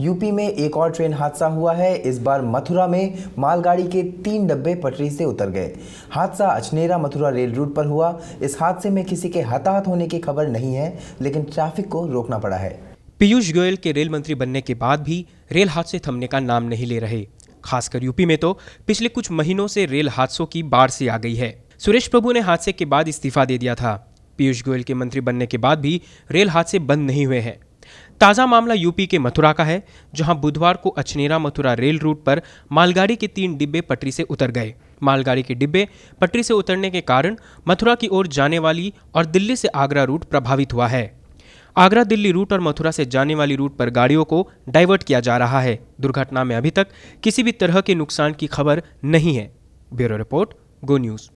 UP में एक और ट्रेन हादसा हुआ है। इस बार मथुरा में मालगाड़ी के तीन डब्बे पटरी से उतर गए। हादसा अचनेरा मथुरा रेल रूट पर हुआ। इस हादसे में किसी के हताहत होने की खबर नहीं है, लेकिन ट्रैफ़िक को रोकना पड़ा है। पीयूष गोयल के रेल मंत्री बनने के बाद भी रेल हादसे थमने का नाम नहीं ले रहे। खासकर यूपी में तो पिछले कुछ महीनों से रेल हादसों की बाढ़ से आ गई है। सुरेश प्रभु ने हादसे के बाद इस्तीफा दे दिया था। पीयूष गोयल के मंत्री बनने के बाद भी रेल हादसे बंद नहीं हुए हैं। ताज़ा मामला यूपी के मथुरा का है, जहाँ बुधवार को अचनेरा मथुरा रेल रूट पर मालगाड़ी के तीन डिब्बे पटरी से उतर गए। मालगाड़ी के डिब्बे पटरी से उतरने के कारण मथुरा की ओर जाने वाली और दिल्ली से आगरा रूट प्रभावित हुआ है। आगरा, दिल्ली रूट और मथुरा से जाने वाली रूट पर गाड़ियों को डाइवर्ट किया जा रहा है। दुर्घटना में अभी तक किसी भी तरह के नुकसान की खबर नहीं है। Bureau report, Go News.